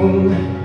home